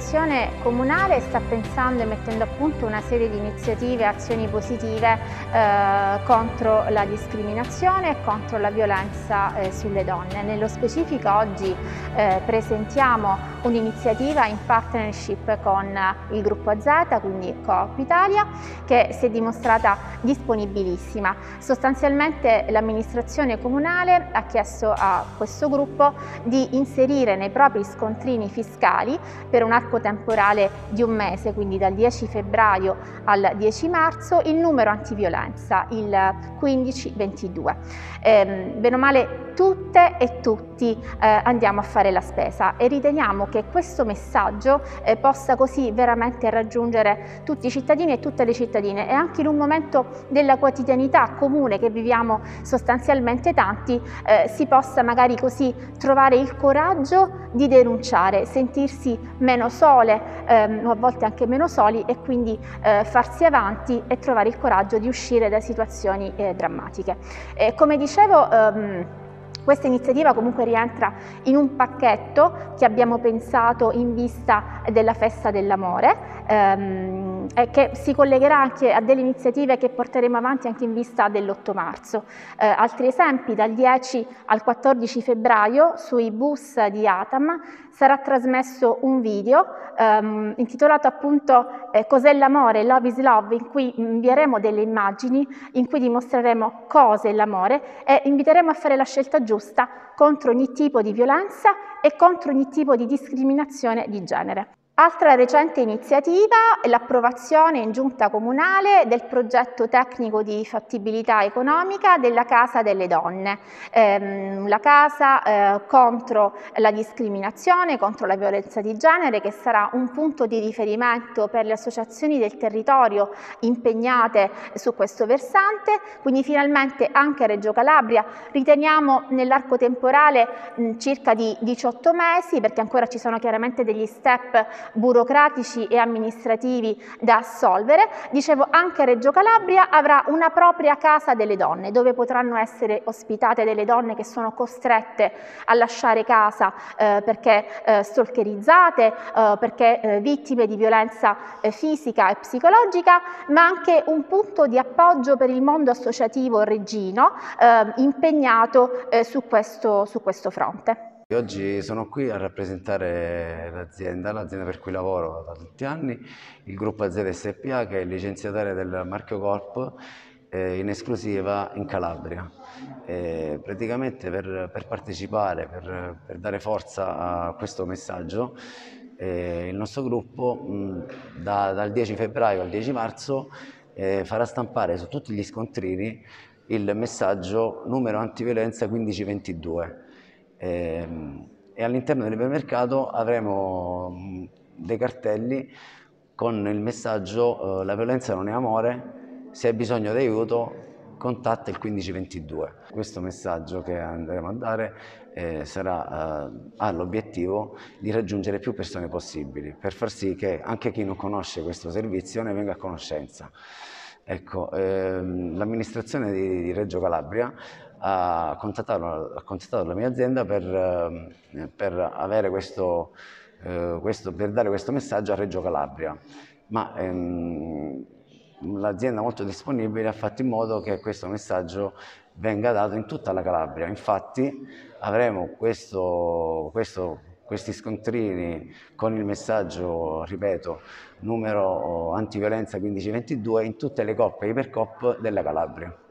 l'amministrazione comunale sta pensando e mettendo a punto una serie di iniziative e azioni positive eh, contro la discriminazione e contro la violenza eh, sulle donne. Nello specifico oggi eh, presentiamo un'iniziativa in partnership con il gruppo AZ, quindi Coop Italia, che si è dimostrata disponibilissima. Sostanzialmente l'amministrazione comunale ha chiesto a questo gruppo di inserire nei propri scontrini fiscali per un arco temporale di un mese, quindi dal 10 febbraio al 10 marzo, il numero antiviolenza, il 1522. Eh, bene o male tutte e tutti eh, andiamo a fare la spesa e riteniamo che questo messaggio eh, possa così veramente raggiungere tutti i cittadini e tutte le cittadine e anche in un momento della quotidianità comune che viviamo sostanzialmente tanti eh, si possa magari così trovare il coraggio di denunciare, sentirsi meno sole ehm, o a volte anche meno soli e quindi eh, farsi avanti e trovare il coraggio di uscire da situazioni eh, drammatiche. come dicevo ehm, questa iniziativa comunque rientra in un pacchetto che abbiamo pensato in vista della festa dell'amore ehm, e che si collegherà anche a delle iniziative che porteremo avanti anche in vista dell'8 marzo. Eh, altri esempi, dal 10 al 14 febbraio sui bus di Atam sarà trasmesso un video ehm, intitolato appunto eh, Cos'è l'amore? Love is Love, in cui invieremo delle immagini, in cui dimostreremo cosa è l'amore e inviteremo a fare la scelta giusta contro ogni tipo di violenza e contro ogni tipo di discriminazione di genere. Altra recente iniziativa è l'approvazione in giunta comunale del progetto tecnico di fattibilità economica della Casa delle Donne, ehm, la casa eh, contro la discriminazione, contro la violenza di genere che sarà un punto di riferimento per le associazioni del territorio impegnate su questo versante, quindi finalmente anche Reggio Calabria riteniamo nell'arco temporale mh, circa di 18 mesi perché ancora ci sono chiaramente degli step burocratici e amministrativi da assolvere. Dicevo, anche Reggio Calabria avrà una propria casa delle donne, dove potranno essere ospitate delle donne che sono costrette a lasciare casa eh, perché eh, stalkerizzate, eh, perché eh, vittime di violenza eh, fisica e psicologica, ma anche un punto di appoggio per il mondo associativo reggino eh, impegnato su questo, su questo fronte. Oggi sono qui a rappresentare l'azienda, l'azienda per cui lavoro da tanti anni, il gruppo AZ SPA che è il licenziatario del marchio Corp eh, in esclusiva in Calabria. Eh, praticamente per, per partecipare, per, per, dare forza a questo messaggio, eh, il nostro gruppo mh, da, dal 10 febbraio al 10 marzo eh, farà stampare su tutti gli scontrini il messaggio numero antiviolenza 1522 Ehm, e all'interno dell'ipermercato avremo dei cartelli con il messaggio eh, la violenza non è amore, se hai bisogno di aiuto contatta il 1522. Questo messaggio che andremo a dare eh, sarà, eh, ha l'obiettivo di raggiungere più persone possibili per far sì che anche chi non conosce questo servizio ne venga a conoscenza. Ecco, ehm, l'amministrazione di, di Reggio Calabria ha contattato, ha contattato la mia azienda per, eh, per, questo, eh, questo, per, dare questo messaggio a Reggio Calabria. Ma ehm, l'azienda molto disponibile ha fatto in modo che questo messaggio venga dato in tutta la Calabria. Infatti avremo questo, questo, questi scontrini con il messaggio, ripeto, numero antiviolenza 1522 in tutte le coppe ipercop della Calabria.